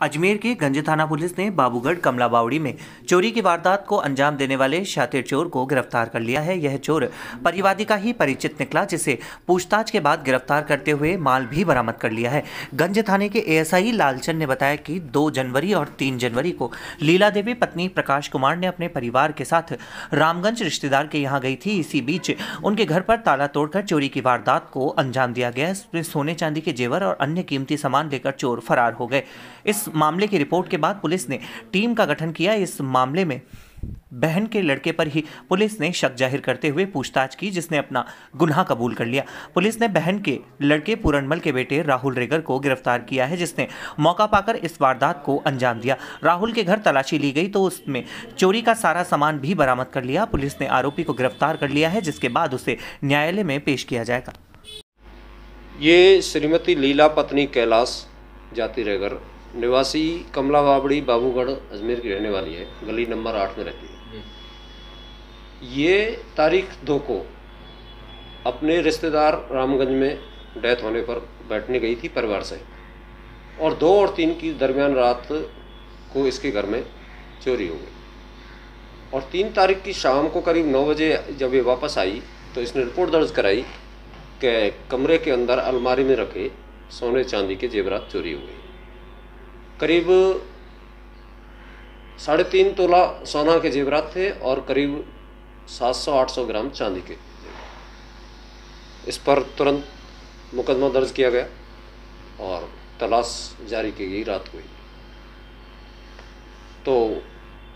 अजमेर के गंज थाना पुलिस ने बाबूगढ़ कमला बावड़ी में चोरी की वारदात को अंजाम देने वाले शातिर चोर को गिरफ़्तार कर लिया है। यह चोर परिवादी का ही परिचित निकला, जिसे पूछताछ के बाद गिरफ़्तार करते हुए माल भी बरामद कर लिया है। गंज थाने के एएसआई लालचंद ने बताया कि 2 जनवरी और 3 जनवरी को लीला देवी पत्नी प्रकाश कुमार ने अपने परिवार के साथ रामगंज रिश्तेदार के यहाँ गई थी। इसी बीच उनके घर पर ताला तोड़कर चोरी की वारदात को अंजाम दिया गया। इसमें सोने चांदी के जेवर और अन्य कीमती सामान लेकर चोर फरार हो गए। इस मामले की रिपोर्ट के बाद पुलिस ने टीम का गठन किया। इस मामले में बहन के लड़के पर ही पुलिस ने शक ज़ाहिर करते हुए पूछताछ की, जिसने अपना गुनाह कबूल कर लिया। पुलिस ने बहन के लड़के पूरनमल के बेटे राहुल रेगर को गिरफ़्तार किया है, जिसने मौका पाकर इस वारदात को अंजाम दिया। राहुल के घर तलाशी ली गई तो उसमें चोरी का सारा सामान भी बरामद कर लिया। पुलिस ने आरोपी को गिरफ़्तार कर लिया है, जिसके बाद उसे न्यायालय में पेश किया जाएगा। ये श्रीमती लीला पत्नी कैलाश जाति रेगर निवासी कमला बाबड़ी बाबूगढ़ अजमेर की रहने वाली है गली नंबर आठ में रहती है। ये तारीख दो को अपने रिश्तेदार रामगंज में डेथ होने पर बैठने गई थी परिवार से और दो और तीन की दरमियान रात को इसके घर में चोरी हो गई। और तीन तारीख की शाम को करीब नौ बजे जब ये वापस आई तो इसने रिपोर्ट दर्ज कराई कि कमरे के अंदर अलमारी में रखे सोने चांदी के जेवरात चोरी हो गई। करीब साढ़े तीन तोला सोना के जेवरात थे और करीब 700-800 ग्राम चांदी के इस पर तुरंत मुकदमा दर्ज किया गया और तलाश जारी की गई रात को ही। तो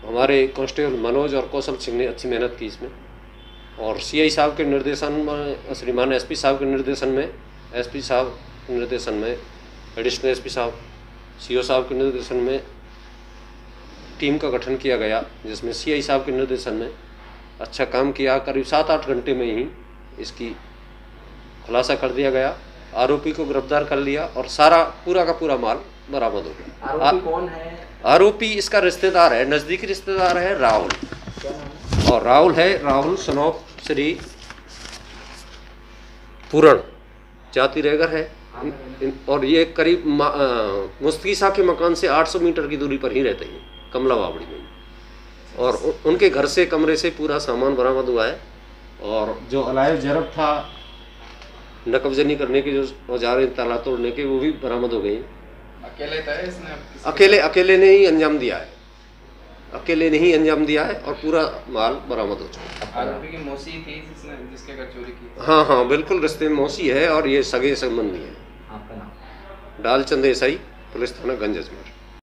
हमारे कांस्टेबल मनोज और कौशल सिंह ने अच्छी मेहनत की इसमें और सीआई साहब के निर्देशन में श्रीमान एसपी साहब के निर्देशन में, एसपी साहब निर्देशन में, एडिशनल एसपी साहब सीओ साहब के निर्देशन में टीम का गठन किया गया जिसमें सीआई साहब के निर्देशन में अच्छा काम किया। करीब सात आठ घंटे में ही इसकी खुलासा कर दिया गया। आरोपी को गिरफ़्तार कर लिया और सारा पूरा का पूरा माल बरामद हो गया। आरोपी कौन है? आरोपी इसका रिश्तेदार है नज़दीकी रिश्तेदार है राहुल। और राहुल है राहुल सनौप श्री पूरण। जाति रेगर है। और ये करीब मुस्तकी साहब के मकान से 800 मीटर की दूरी पर ही रहते हैं कमला बावड़ी में। और उ, उनके घर से कमरे से पूरा सामान बरामद हुआ है और जो अलाय जरब था नकबजनी करने के जो औज़ार ताला तोड़ने के वो भी बरामद हो गई अकेले इसने अकेले अकेले ने ही अंजाम दिया है। अकेले ने ही अंजाम दिया है और पूरा माल बरामद हो चुका है। आरोपी की मौसी थी जिसने घर चोरी की हाँ हाँ बिल्कुल रिश्ते में मौसी है और ये सगे संबंधी है। डालचंद देसाई पुलिस थाना गंज अजमेर